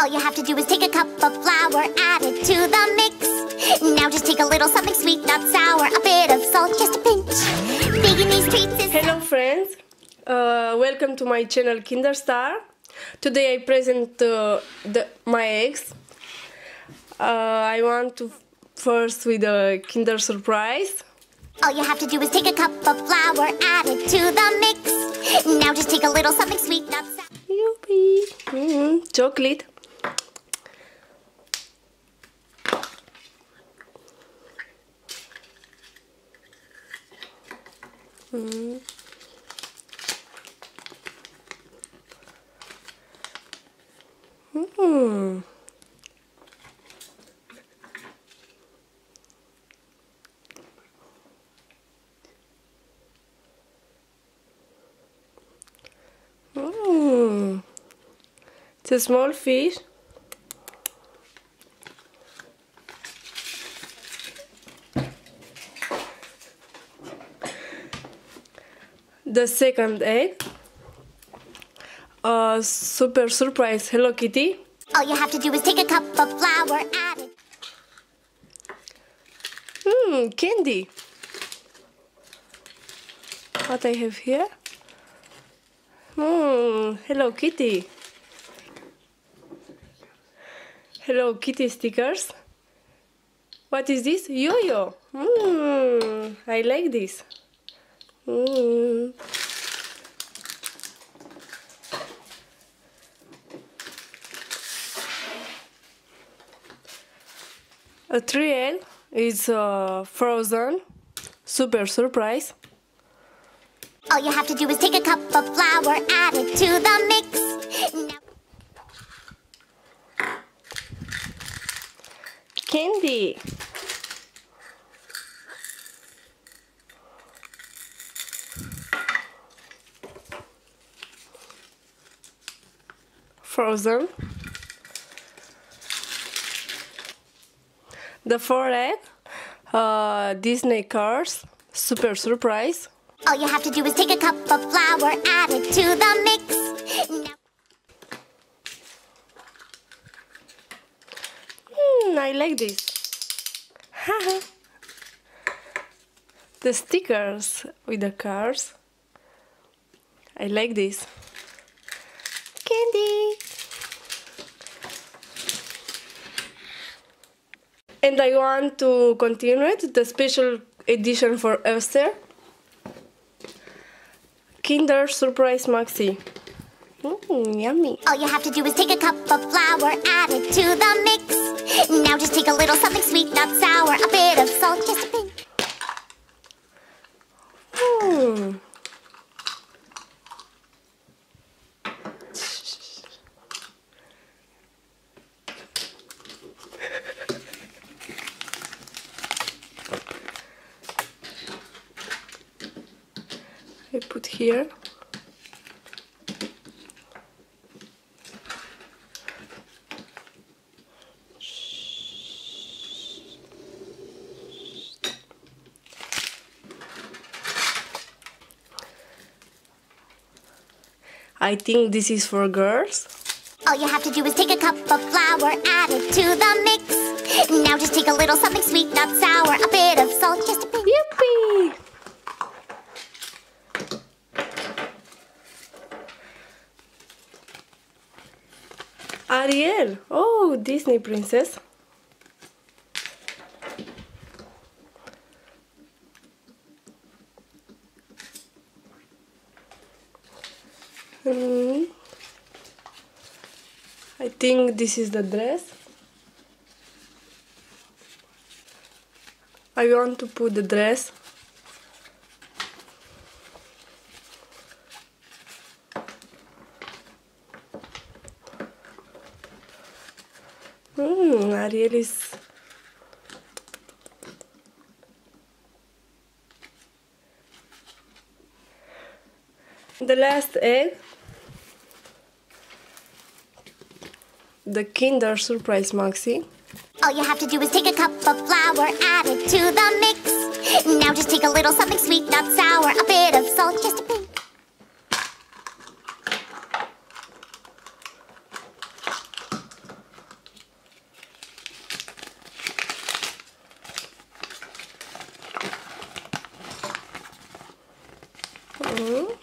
All you have to do is take a cup of flour, add it to the mix. Now just take a little something sweet, not sour, a bit of salt, just a pinch. Baking these treats is Hello friends, uh, welcome to my channel Kinderstar. Today I present uh, the, my eggs. Uh, I want to first with a Kinder Surprise. All you have to do is take a cup of flour, add it to the mix. Now just take a little something sweet, not sour. Yuppie! Mm, chocolate. Mm. Mm. Mm. It's a small fish. The second egg. A super surprise Hello Kitty. All you have to do is take a cup of flour, add it. Hmm, candy. What I have here? Hmm, Hello Kitty. Hello Kitty stickers. What is this? Yo-yo. Hmm, I like this. Hmm. A trail is uh, frozen. Super surprise. All you have to do is take a cup of flour, add it to the mix. Now Candy. Frozen. The four egg. Uh, Disney cars. Super surprise. All you have to do is take a cup of flour, add it to the mix. Now Hmm, I like this. the stickers with the cars. I like this. Candy. And I want to continue it, the special edition for Easter. Kinder Surprise Maxi. Mm, yummy. all you have to do is take a cup of flour, add it to the mix. Now just take a little something sweet, not sour, a bit of salt, just a pinch. Hmm. I put here. I think this is for girls. All you have to do is take a cup of flour, add it to the mix. Now just take a little something sweet, not sour, a bit of salt, just a pinch. Yippee! Ariel! Oh, Disney princess. Hmm. I think this is the dress. I want to put the dress. Hmm, Ariel is the last egg. The Kinder Surprise Maxi. All you have to do is take a cup of flour, add it to the mix. Now just take a little something sweet, not sour, a bit of salt, just cool.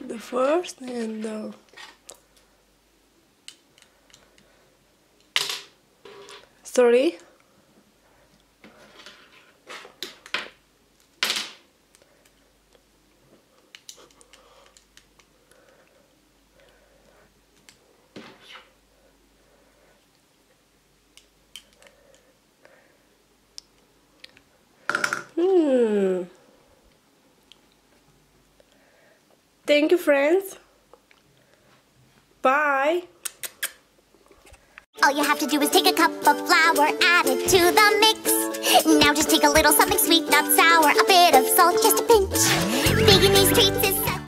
The first and the sorry Hmm. Thank you, friends. Bye. All you have to do is take a cup of flour, add it to the mix. Now just take a little something sweet, not sour, a bit of salt, just a pinch. Baking these treats is